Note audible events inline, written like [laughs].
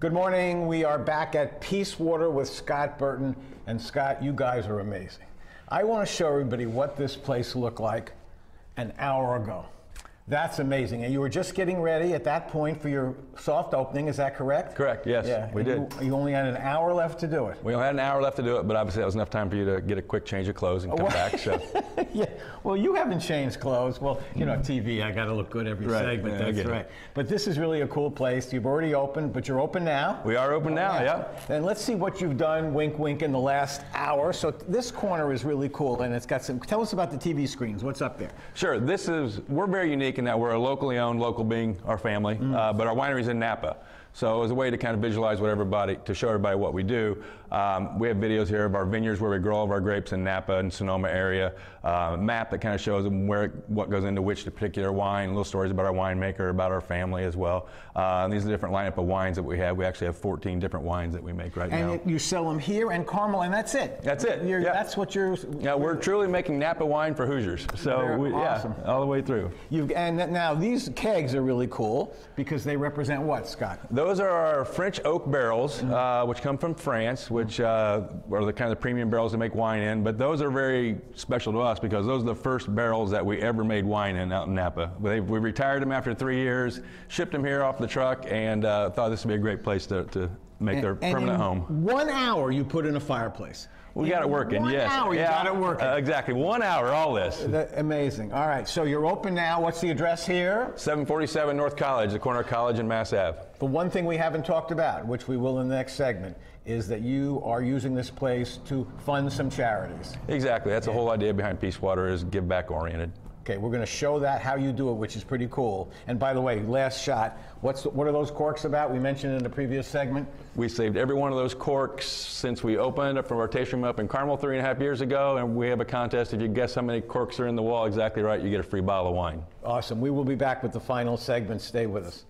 Good morning. We are back at Peace Water with Scott Burton. And Scott, you guys are amazing. I want to show everybody what this place looked like an hour ago. That's amazing. And you were just getting ready at that point for your soft opening, is that correct? Correct, yes, Yeah. we and did. You, you only had an hour left to do it. We only had an hour left to do it, but obviously that was enough time for you to get a quick change of clothes and come back. So [laughs] yeah. Well, you haven't changed clothes. Well, you know, TV, I got to look good every Right. segment. Yeah, That's it. right. But this is really a cool place. You've already opened, but you're open now. we are open now. Yeah. And let's see what you've done, wink, wink, in the last hour. So this corner is really cool, and it's got some. Tell us about the TV screens. What's up there? Sure. This is we're very unique in that we're a locally owned, local being our family, uh, but our winery's in Napa. So as a way to kind of visualize what everybody, to show everybody what we do, um, we have videos here of our vineyards where we grow all of our grapes in Napa and Sonoma area. Uh, map that kind of shows them where what goes into which particular wine. Little stories about our winemaker, about our family as well. Uh, and these are the different lineup of wines that we have. We actually have 14 different wines that we make right And now. it, you sell them here and Carmel, and that's it. That's it, You're, yeah. That's what you're. yeah, we're truly making Napa wine for Hoosiers. So we, awesome. yeah, all the way through. You've, and now these kegs are really cool because they represent what, Scott? Those are our French oak barrels, uh, which come from France, which uh, are the kind of the premium barrels to make wine in. But those are very special to us because those are the first barrels that we ever made wine in out in Napa. They, we retired them after three years, shipped them here off the truck, and uh, thought this would be a great place to, to make their And permanent in home. One hour you put in a fireplace. We got it working, one yes. hour you yeah, got it working. uh, exactly. One hour, all this. That- amazing. All right, so you're open now. What's the address here? 747 North College, the corner of College and Mass Ave. The one thing we haven't talked about, which we will in the next segment, is that you are using this place to fund some charities. Exactly. That's the whole idea behind Peace Water is give back oriented. Okay, we're going to show that how you do it, which is pretty cool. And by the way, last shot. What's the, what are those corks about? We mentioned in the previous segment. We saved every one of those corks since we opened up from our tasting room up in Carmel three and a half years ago, and we have a contest. If you guess how many corks are in the wall exactly right, you get a free bottle of wine. Awesome. We will be back with the final segment. Stay with us.